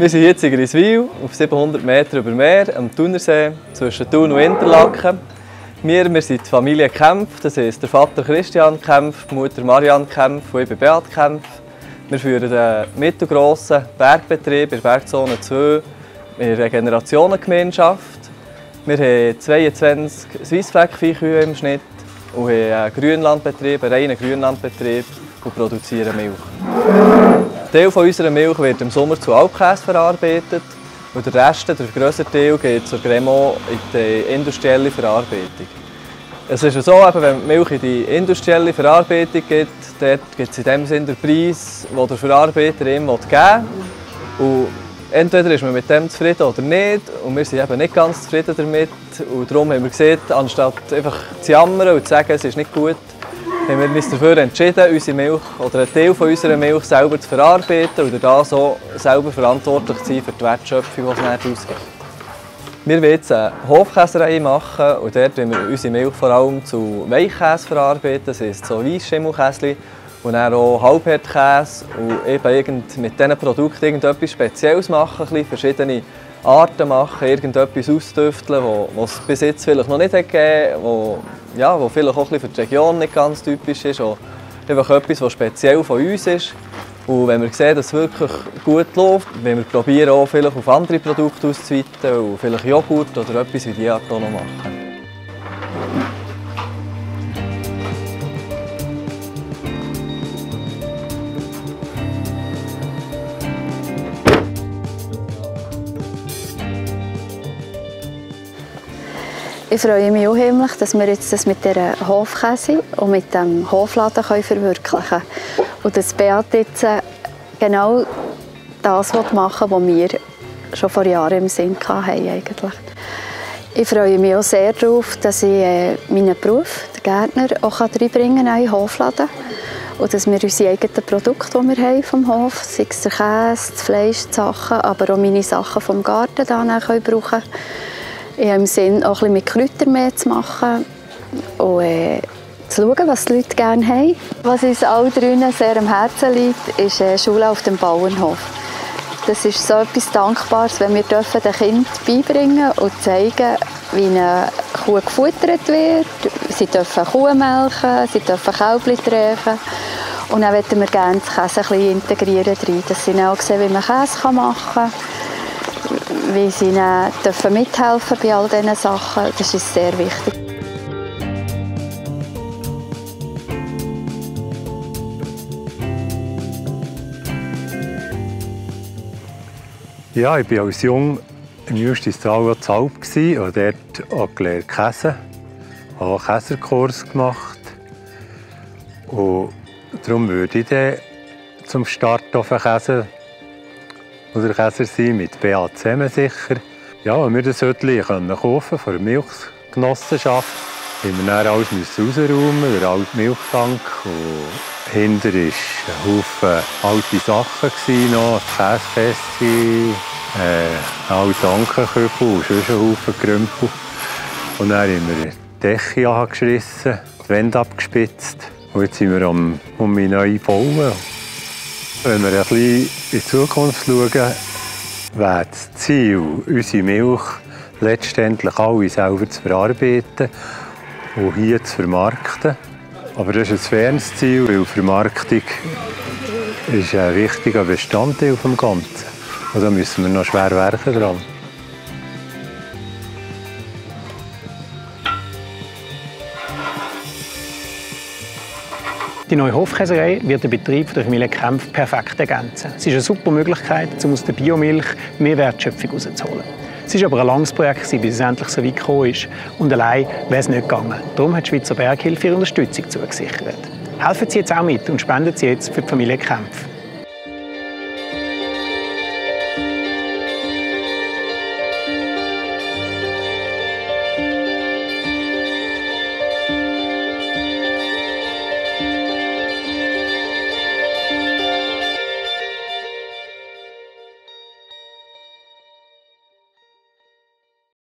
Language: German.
Wir sind jetzt in Griswil, auf 700 Meter über Meer, am Thunersee, zwischen Thun und Interlaken. Wir, wir sind die Familie Kempf, das ist der Vater Christian Kempf, die Mutter Marianne Kempf und ich bin Beat Kempf. Wir führen einen mittelgrossen Bergbetrieb in der Bergzone 2 in der Regenerationengemeinschaft. Wir haben 22 Swissfleck-Viehkühe im Schnitt und haben einen Grünlandbetrieb, einen reinen Grünlandbetrieb und produzieren Milch. Ein Teil unserer Milch wird im Sommer zu Alpkäse verarbeitet und der Rest, der grösste Teil, geht zur Cremant in die industrielle Verarbeitung. Es ist so, wenn Milch in die industrielle Verarbeitung geht, dort gibt es in dem Sinne den Preis, den der Verarbeiter ihm geben will. entweder ist man mit dem zufrieden oder nicht. Und wir sind eben nicht ganz zufrieden damit. Und darum haben wir gesehen, anstatt einfach zu jammern und zu sagen, es ist nicht gut, haben wir uns dafür entschieden, unsere Milch oder einen Teil unserer Milch selber zu verarbeiten und da so selber verantwortlich zu sein für die Wertschöpfung, die es nachher ausgibt. Wir wollen jetzt eine Hofkäserei machen und dort wollen wir unsere Milch vor allem zu Weichkäse verarbeiten, das heisst so Weisschimmelkäse und dann auch Halbherdkäse und eben mit diesen Produkten irgendetwas Spezielles machen, ein verschiedene Arten machen, irgendetwas ausdüfteln, was es bis jetzt vielleicht noch nicht gegeben hat, ja, wo vielleicht auch für die Region nicht ganz typisch ist, oder einfach etwas, was speziell von uns ist. Und wenn wir sehen, dass es wirklich gut läuft, wenn wir probieren auch vielleicht auf andere Produkte auszuweiten vielleicht Joghurt oder etwas wie die auch noch machen. Ich freue mich auch himmlich, dass wir jetzt das mit der Hofkäse und mit dem Hofladen verwirklichen können. Und dass Beat jetzt äh, genau das machen was wir schon vor Jahren im Sinn hatten. Eigentlich. Ich freue mich auch sehr darauf, dass ich äh, meinen Beruf, den Gärtner, auch reinbringen kann in den Hofladen. Und dass wir unsere eigenen Produkte, die wir haben vom Hof, sei es der Käse, das Fleisch, die Sachen, aber auch meine Sachen vom Garten, dann brauchen können ich habe im Sinn, auch ein bisschen mit Kräutern mehr zu machen und äh, zu schauen, was die Leute gerne haben. Was uns allen drinnen sehr am Herzen liegt, ist äh, Schule auf dem Bauernhof. Das ist so etwas Dankbares, wenn wir den Kindern beibringen und zeigen, wie eine Kuh gefuttert wird. Sie dürfen Kuh melken, sie dürfen Kälbchen drehen. Und dann möchten wir gerne das Käse ein bisschen integrieren, dass sie auch sehen, wie man Käse machen kann wie sie ihnen dürfen mithelfen bei all diesen Sachen. Das ist sehr wichtig. Ja, ich war als Jung im Justistal zu Alp und dort auch gelernt Käse. Ich habe einen Käserkurs gemacht. Und darum würde ich dann zum Start auf Käse oder Käser sein, mit BA zusammen sicher. Ja, wenn wir das Hütchen kaufen von der Milchgenossenschaft, haben wir dann alles rausräumen, den alten Milchtank. Und hinter war ein Haufen alte Sachen, noch, ein Käsefässchen, äh, ein alter Ankenkübel und sonst ein Haufen Krümpel. Und dann haben wir die Decke angeschrissen, die Wände abgespitzt. Und jetzt sind wir um, um mich neu bauen. Wenn wir ein bisschen in die Zukunft schauen, wäre das Ziel, unsere Milch letztendlich alle selber zu verarbeiten und hier zu vermarkten. Aber das ist ein fernes Ziel, weil Vermarktung ist ein wichtiger Bestandteil des Ganzen. Und da müssen wir noch schwer werken dran. Die neue Hofkäserei wird den Betrieb der Familie Kempf perfekt ergänzen. Es ist eine super Möglichkeit, um aus der Biomilch mehr Wertschöpfung herauszuholen. Es ist aber ein langes Projekt, bis es endlich so weit gekommen ist. Und allein wäre es nicht gegangen. Darum hat die Schweizer Berghilfe ihre Unterstützung zugesichert. Helfen Sie jetzt auch mit und spenden Sie jetzt für die Familie Kempf.